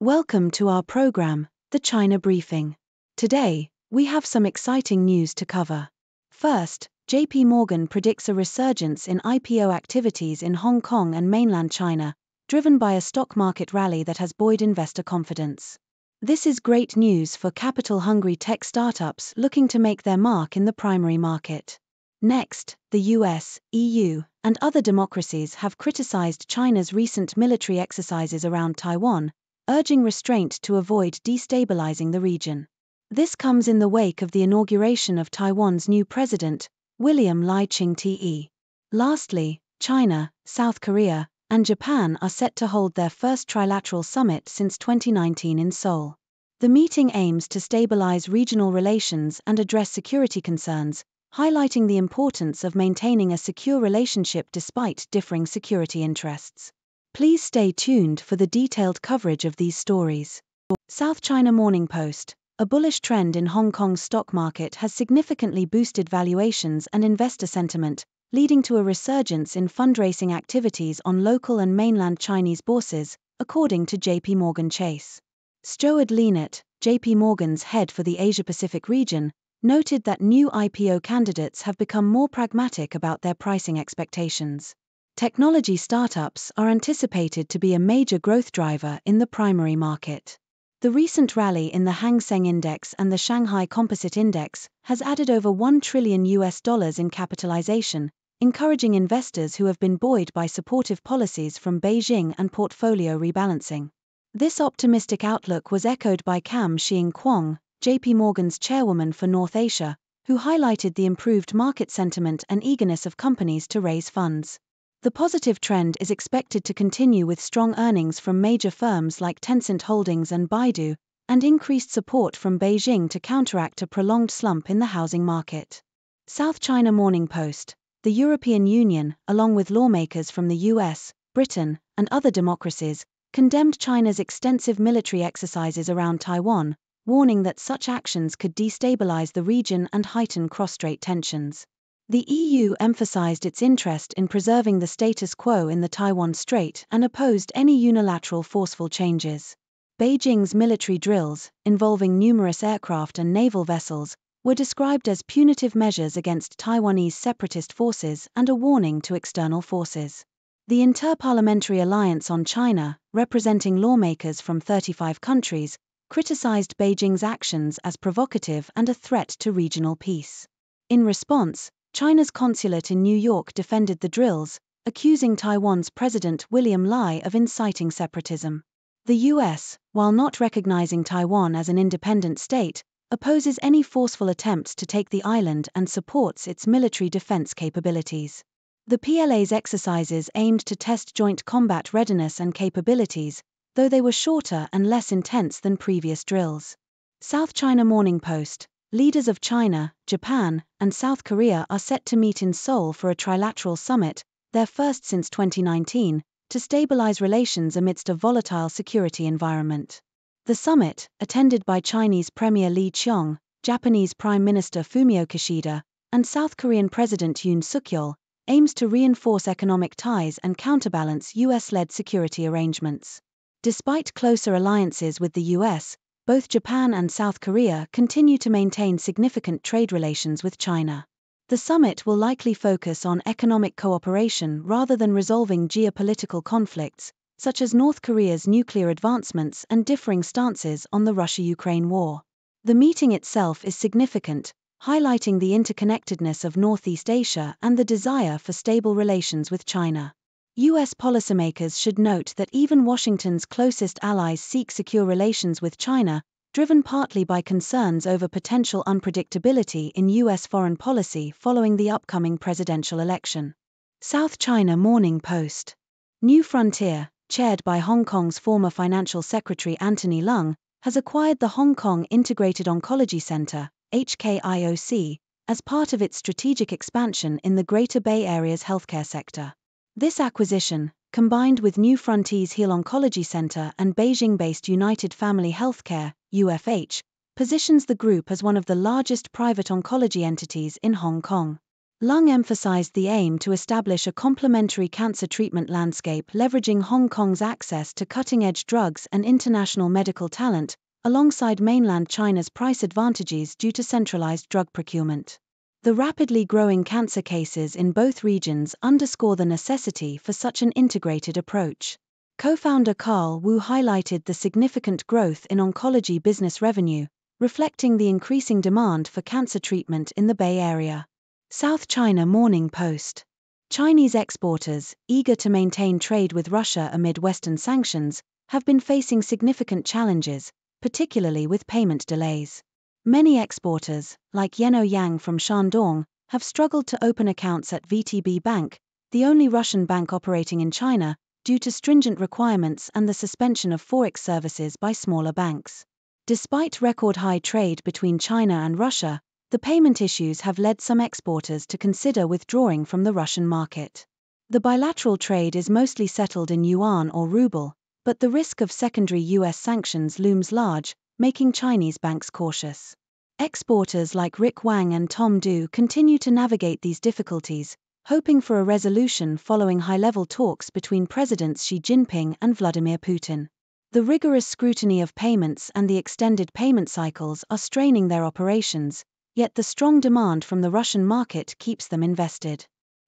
Welcome to our program, the China Briefing. Today, we have some exciting news to cover. First, JP Morgan predicts a resurgence in IPO activities in Hong Kong and mainland China, driven by a stock market rally that has buoyed investor confidence. This is great news for capital hungry tech startups looking to make their mark in the primary market. Next, the US, EU, and other democracies have criticized China's recent military exercises around Taiwan, urging restraint to avoid destabilizing the region. This comes in the wake of the inauguration of Taiwan's new president, William Lai Ching-te. Lastly, China, South Korea, and Japan are set to hold their first trilateral summit since 2019 in Seoul. The meeting aims to stabilize regional relations and address security concerns, highlighting the importance of maintaining a secure relationship despite differing security interests. Please stay tuned for the detailed coverage of these stories. South China Morning Post A bullish trend in Hong Kong's stock market has significantly boosted valuations and investor sentiment, leading to a resurgence in fundraising activities on local and mainland Chinese bourses, according to JP Morgan Chase. Stuart Leenart, JP Morgan's head for the Asia Pacific region, noted that new IPO candidates have become more pragmatic about their pricing expectations technology startups are anticipated to be a major growth driver in the primary market. The recent rally in the Hang Seng Index and the Shanghai Composite Index has added over 1 trillion US dollars in capitalization, encouraging investors who have been buoyed by supportive policies from Beijing and portfolio rebalancing. This optimistic outlook was echoed by Kam Shing Kwang, JP Morgan's chairwoman for North Asia, who highlighted the improved market sentiment and eagerness of companies to raise funds. The positive trend is expected to continue with strong earnings from major firms like Tencent Holdings and Baidu, and increased support from Beijing to counteract a prolonged slump in the housing market. South China Morning Post The European Union, along with lawmakers from the US, Britain, and other democracies, condemned China's extensive military exercises around Taiwan, warning that such actions could destabilize the region and heighten cross strait tensions. The EU emphasized its interest in preserving the status quo in the Taiwan Strait and opposed any unilateral forceful changes. Beijing's military drills, involving numerous aircraft and naval vessels, were described as punitive measures against Taiwanese separatist forces and a warning to external forces. The Interparliamentary Alliance on China, representing lawmakers from 35 countries, criticized Beijing's actions as provocative and a threat to regional peace. In response, China's consulate in New York defended the drills, accusing Taiwan's President William Lai of inciting separatism. The US, while not recognizing Taiwan as an independent state, opposes any forceful attempts to take the island and supports its military defense capabilities. The PLA's exercises aimed to test joint combat readiness and capabilities, though they were shorter and less intense than previous drills. South China Morning Post leaders of China, Japan, and South Korea are set to meet in Seoul for a trilateral summit, their first since 2019, to stabilize relations amidst a volatile security environment. The summit, attended by Chinese Premier Li Qiang, Japanese Prime Minister Fumio Kishida, and South Korean President Yoon Suk Yeol, aims to reinforce economic ties and counterbalance US led security arrangements. Despite closer alliances with the US, both Japan and South Korea continue to maintain significant trade relations with China. The summit will likely focus on economic cooperation rather than resolving geopolitical conflicts, such as North Korea's nuclear advancements and differing stances on the Russia Ukraine war. The meeting itself is significant, highlighting the interconnectedness of Northeast Asia and the desire for stable relations with China. US policymakers should note that even Washington's closest allies seek secure relations with China, driven partly by concerns over potential unpredictability in US foreign policy following the upcoming presidential election. South China Morning Post. New Frontier, chaired by Hong Kong's former Financial Secretary Anthony Leung, has acquired the Hong Kong Integrated Oncology Center, HKIOC, as part of its strategic expansion in the Greater Bay Area's healthcare sector. This acquisition, combined with New Frontiers Heal Oncology Center and Beijing based United Family Healthcare, UFH, positions the group as one of the largest private oncology entities in Hong Kong. Leung emphasized the aim to establish a complementary cancer treatment landscape leveraging Hong Kong's access to cutting edge drugs and international medical talent, alongside mainland China's price advantages due to centralized drug procurement. The rapidly growing cancer cases in both regions underscore the necessity for such an integrated approach. Co founder Carl Wu highlighted the significant growth in oncology business revenue, reflecting the increasing demand for cancer treatment in the Bay Area. South China Morning Post. Chinese exporters, eager to maintain trade with Russia amid Western sanctions, have been facing significant challenges, particularly with payment delays. Many exporters, like Yeno Yang from Shandong, have struggled to open accounts at VTB Bank, the only Russian bank operating in China, due to stringent requirements and the suspension of forex services by smaller banks. Despite record high trade between China and Russia, the payment issues have led some exporters to consider withdrawing from the Russian market. The bilateral trade is mostly settled in yuan or ruble, but the risk of secondary US sanctions looms large, making Chinese banks cautious. Exporters like Rick Wang and Tom Du continue to navigate these difficulties, hoping for a resolution following high level talks between Presidents Xi Jinping and Vladimir Putin. The rigorous scrutiny of payments and the extended payment cycles are straining their operations, yet the strong demand from the Russian market keeps them invested.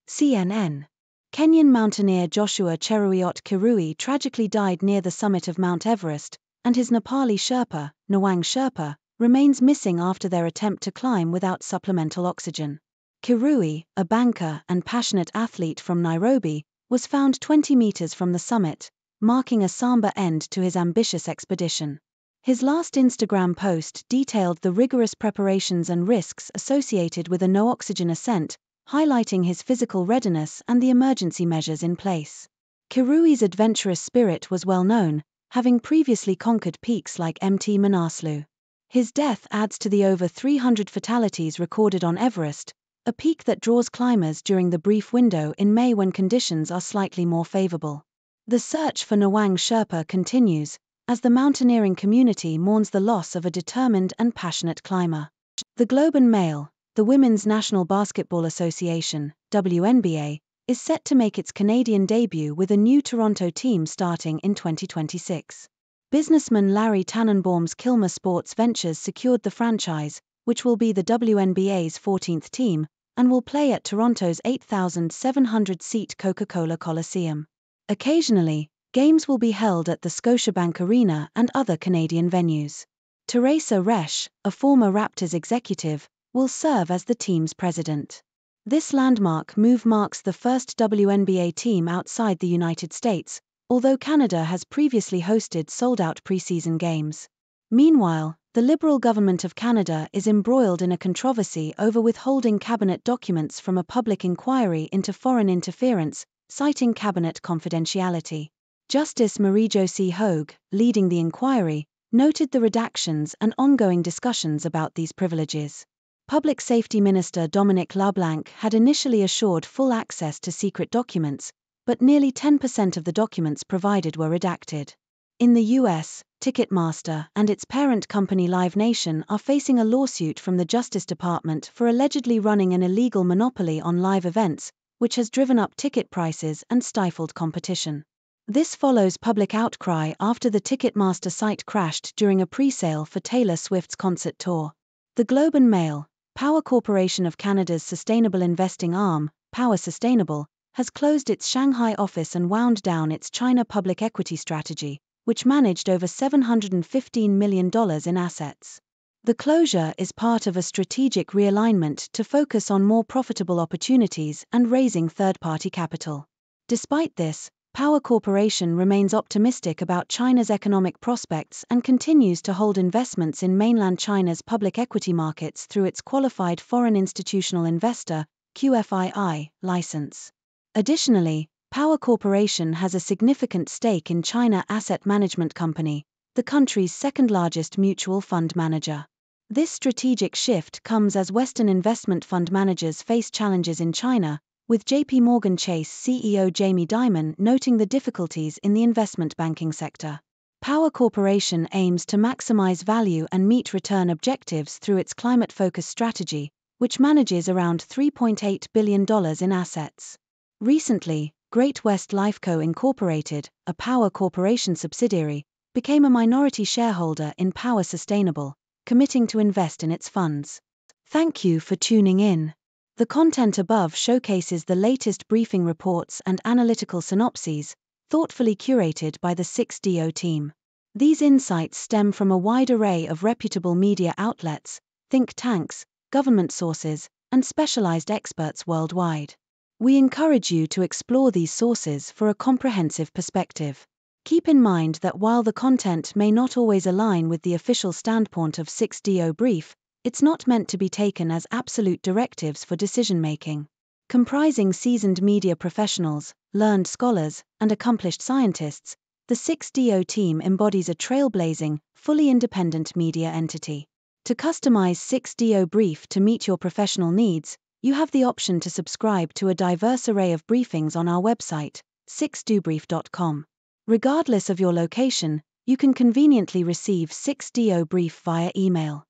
CNN Kenyan mountaineer Joshua Cheruiyot Kirui tragically died near the summit of Mount Everest, and his Nepali Sherpa, Nawang Sherpa, remains missing after their attempt to climb without supplemental oxygen. Kirui, a banker and passionate athlete from Nairobi, was found 20 meters from the summit, marking a somber end to his ambitious expedition. His last Instagram post detailed the rigorous preparations and risks associated with a no oxygen ascent, highlighting his physical readiness and the emergency measures in place. Kirui's adventurous spirit was well known, having previously conquered peaks like Mt. Manaslu. His death adds to the over 300 fatalities recorded on Everest, a peak that draws climbers during the brief window in May when conditions are slightly more favorable. The search for Nawang Sherpa continues, as the mountaineering community mourns the loss of a determined and passionate climber. The Globe and Mail, the Women's National Basketball Association, WNBA, is set to make its Canadian debut with a new Toronto team starting in 2026. Businessman Larry Tannenbaum's Kilmer Sports Ventures secured the franchise, which will be the WNBA's 14th team, and will play at Toronto's 8,700 seat Coca Cola Coliseum. Occasionally, games will be held at the Scotiabank Arena and other Canadian venues. Teresa Resch, a former Raptors executive, will serve as the team's president. This landmark move marks the first WNBA team outside the United States, although Canada has previously hosted sold out preseason games. Meanwhile, the Liberal government of Canada is embroiled in a controversy over withholding cabinet documents from a public inquiry into foreign interference, citing cabinet confidentiality. Justice Marie-Jo Hogue, leading the inquiry, noted the redactions and ongoing discussions about these privileges. Public Safety Minister Dominic LeBlanc had initially assured full access to secret documents, but nearly 10% of the documents provided were redacted. In the US, Ticketmaster and its parent company Live Nation are facing a lawsuit from the Justice Department for allegedly running an illegal monopoly on live events, which has driven up ticket prices and stifled competition. This follows public outcry after the Ticketmaster site crashed during a pre sale for Taylor Swift's concert tour. The Globe and Mail, Power Corporation of Canada's sustainable investing arm, Power Sustainable, has closed its Shanghai office and wound down its China public equity strategy, which managed over $715 million in assets. The closure is part of a strategic realignment to focus on more profitable opportunities and raising third party capital. Despite this, Power Corporation remains optimistic about China's economic prospects and continues to hold investments in mainland China's public equity markets through its Qualified Foreign Institutional Investor QFII license. Additionally, Power Corporation has a significant stake in China Asset Management Company, the country's second largest mutual fund manager. This strategic shift comes as Western investment fund managers face challenges in China, with JP Morgan Chase CEO Jamie Dimon noting the difficulties in the investment banking sector. Power Corporation aims to maximize value and meet return objectives through its climate focused strategy, which manages around $3.8 billion in assets. Recently, Great West Lifeco Incorporated, a Power Corporation subsidiary, became a minority shareholder in Power Sustainable, committing to invest in its funds. Thank you for tuning in. The content above showcases the latest briefing reports and analytical synopses, thoughtfully curated by the 6DO team. These insights stem from a wide array of reputable media outlets, think tanks, government sources, and specialized experts worldwide. We encourage you to explore these sources for a comprehensive perspective. Keep in mind that while the content may not always align with the official standpoint of 6DO Brief, it's not meant to be taken as absolute directives for decision making. Comprising seasoned media professionals, learned scholars, and accomplished scientists, the 6DO team embodies a trailblazing, fully independent media entity. To customize 6DO Brief to meet your professional needs, you have the option to subscribe to a diverse array of briefings on our website, 6dobrief.com. Regardless of your location, you can conveniently receive 6DO Brief via email.